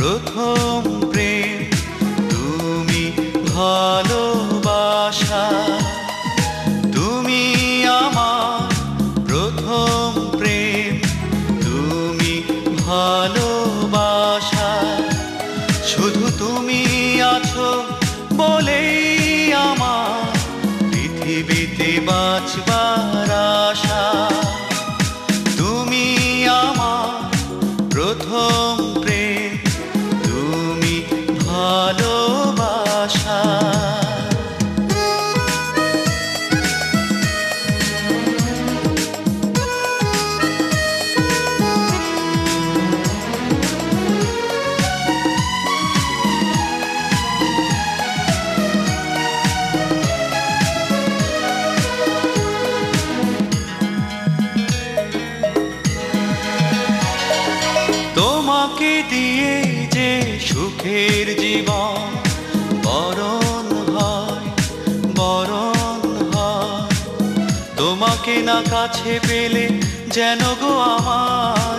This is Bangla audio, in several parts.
প্রথম প্রেম, তুমি ভালোবাসা। তুমি আমার প্রথম প্রেম, তুমি ভালোবাসা। শুধু তুমি আছো বলেই আমার পৃথিবীতে বাঁচবার আশা। তুমি আমার প্রথম সুখের জীবন বরণ হয় বরণ হয়। তোমাকে না কাছে পেলে যেন গো আমার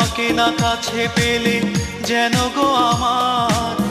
তোমাকে না কাছে পেলে যেন গো আমার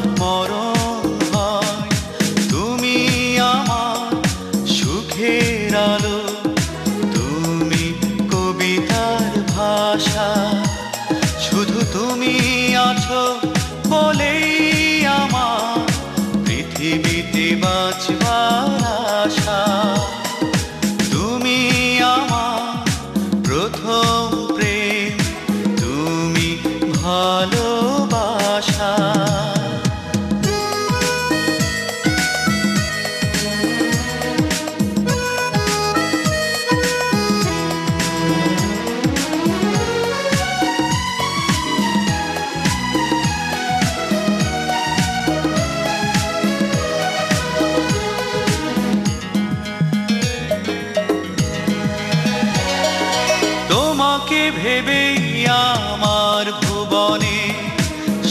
তোমাকে ভেবেই আমার ভুবনে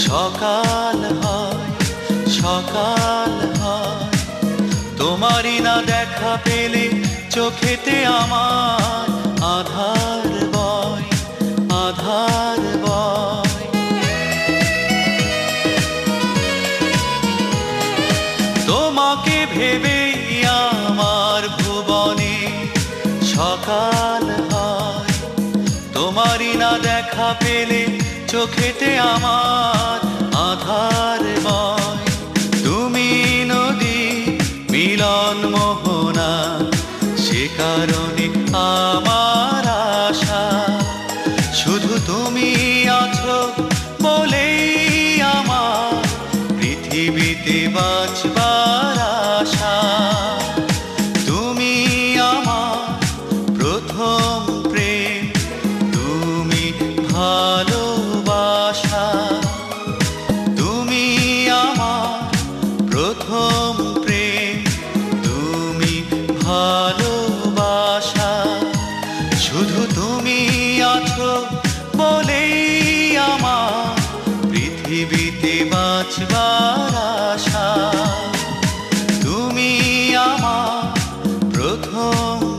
সকাল হয় সকাল হয়। তোমারই না দেখা পেলে চোখেতে আমার আধার বয় আধার বয়। তোমাকে ভেবেই আমার ভুবনে সকাল হয়। তোমারই না দেখা পেলে চোখেতে আমার আধার বয় তুমি নদী মিলন Oh.